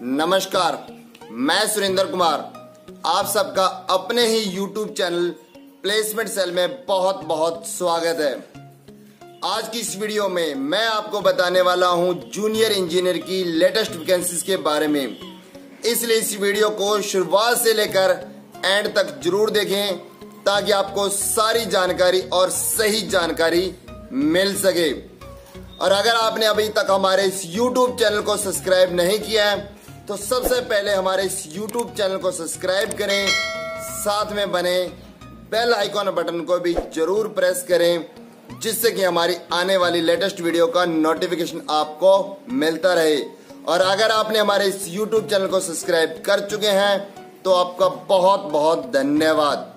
नमस्कार, मैं सुरेंद्र कुमार। आप सबका अपने ही YouTube चैनल प्लेसमेंट सेल में बहुत बहुत स्वागत है। आज की इस वीडियो में मैं आपको बताने वाला हूँ जूनियर इंजीनियर की लेटेस्ट वैकेंसीज के बारे में। इसलिए इस वीडियो को शुरुआत से लेकर एंड तक ज़रूर देखें, ताकि आपको सारी जानकारी और सही जानकारी मिल सके। और अगर आपने अभी तक हमारे इस YouTube चैनल को सब्सक्राइब नहीं किया है तो सबसे पहले हमारे इस YouTube चैनल को सब्सक्राइब करें। साथ में बने बेल आइकॉन बटन को भी ज़रूर प्रेस करें, जिससे कि हमारी आने वाली लेटेस्ट वीडियो का नोटिफिकेशन आपको मिलता रहे। और अगर आपने हमारे इस YouTube चैनल को सब्सक्राइब कर चुके हैं तो आपका बहुत बहुत धन्यवाद।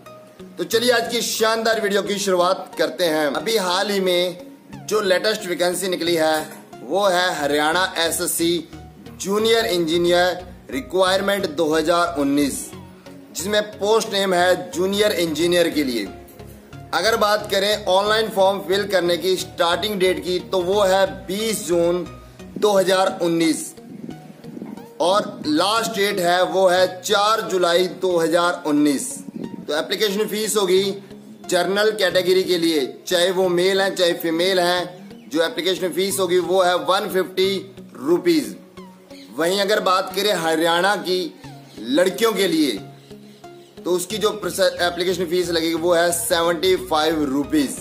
तो चलिए आज की शानदार वीडियो की शुरुआत करते हैं। अभी हाल ही में जो लेटेस्ट वैकेंसी निकली है, वो है Haryana SSC junior engineer requirement 2019 जिसमें पोस्ट नेम है जूनियर इंजीनियर के लिए। अगर बात करें ऑनलाइन फॉर्म फिल करने की स्टार्टिंग डेट की तो वो है 20 जून 2019 और लास्ट डेट है, वो है 4 जुलाई 2019 तो एप्लीकेशन फ़ीस होगी जर्नल कैटेगरी के लिए, चाहे वो मेल हैं, चाहे फीमेल हैं, जो एप्लीकेशन फ़ीस होगी वो है वन फिफ्टी रुपीज़। वहीं अगर बात करें हरियाणा की लड़कियों के लिए तो उसकी जो एप्लीकेशन फ़ीस लगेगी वो है सेवेंटी फाइव रुपीज़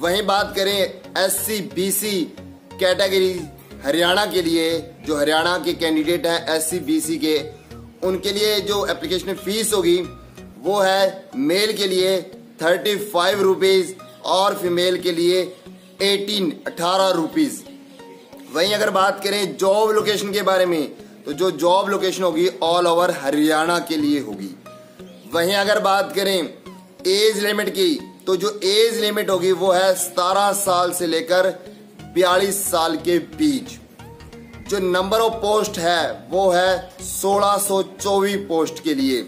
वहीं बात करें S C B C category Haryana के लिए, जो हरियाणा के कैंडिडेट हैं एस सी बी सी के, उनके लिए जो एप्लीकेशन फ़ीस होगी, वो है मेल के लिए थर्टी फाइव रुपीज़ और फीमेल के लिए एटीन अठारह रुपीज़ वहीं अगर बात करें जॉब लोकेशन के बारे में तो जो जॉब लोकेशन होगी ऑल ओवर हरियाणा के लिए होगी। वहीं अगर बात करें एज लिमिट की तो जो एज लिमिट होगी, वो है सतारह साल से लेकर बयालीस साल के बीच। जो नंबर ऑफ़ पोस्ट है, वो है सोलह सो चौबीस पोस्ट के लिए।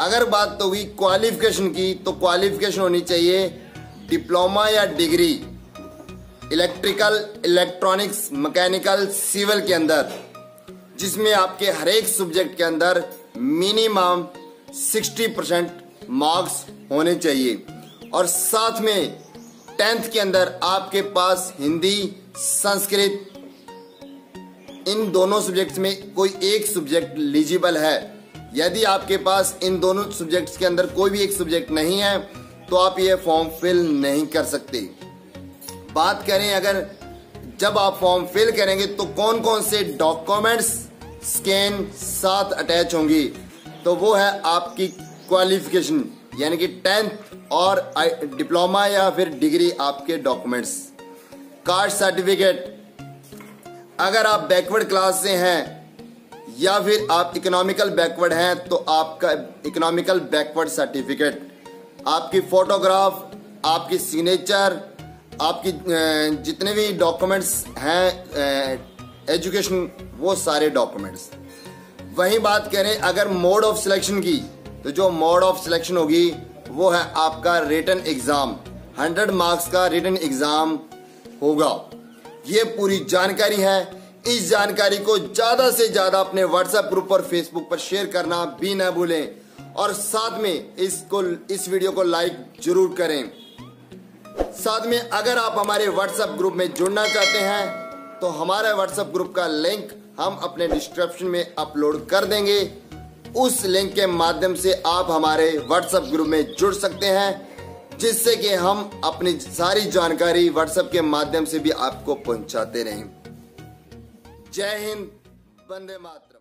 अगर बात तो क्वालिफिकेशन की तो क्वालिफिकेशन होनी चाहिए डिप्लोमा या degree electrical, electronics, mechanical, civil के अंदर, जिसमें आपके हर एक सब्जेक्ट के अंदर मिनिमम 60 परसेंट मार्क्स होने चाहिए। और साथ में टेंथ के अंदर आपके पास हिंदी, संस्कृत, इन दोनों सब्जेक्ट्स में कोई एक सब्जेक्ट एलिजिबल है। यदि आपके पास इन दोनों सब्जेक्ट्स के अंदर कोई भी एक सब्जेक्ट नहीं है तो आप ये फॉर्म फिल नहीं कर सकते। बात करें अगर जब आप फॉर्म फिल करेंगे तो कौन कौन से डॉक्यूमेंट्स स्कैन साथ अटैच होंगी? तो वो है आपकी क्वालिफिकेशन यानी कि टेंथ और डिप्लोमा या फिर डिग्री आपके डॉक्यूमेंट्स कास्ट सर्टिफिकेट अगर आप बैकवर्ड क्लास से हैं या फिर आप इकोनॉमिकल बैकवर्ड हैं तो आपका इकोनॉमिकल बैकवर्ड सर्टिफिकेट आपकी फोटोग्राफ आपकी सिग्नेचर आपकी जितने भी डॉक्यूमेंट्स हैं एजुकेशन वो सारे डॉक्यूमेंट्स वही बात करें, अगर मोड ऑफ़ सिलेक्शन की तो जो मोड ऑफ़ सिलेक्शन होगी, वो है आपका रिटर्न एग्ज़ाम 100 मार्क्स का रिटर्न एग्ज़ाम होगा। ये पूरी जानकारी है। इस जानकारी को ज़्यादा से ज़्यादा अपने व्हाट्सएप ग्रुप और फेसबुक पर शेयर करना भी ना भूलें। और साथ में इसको, इस वीडियो को लाइक ज़रूर करें। साथ में अगर आप हमारे व्हाट्सएप ग्रुप में जुड़ना चाहते हैं तो हमारे व्हाट्सएप ग्रुप का लिंक हम अपने डिस्क्रिप्शन में अपलोड कर देंगे। उस लिंक के माध्यम से आप हमारे व्हाट्सएप ग्रुप में जुड़ सकते हैं, जिससे कि हम अपनी सारी जानकारी व्हाट्सएप के माध्यम से भी आपको पहुंचाते रहें। जय हिंद, वंदे मातरम।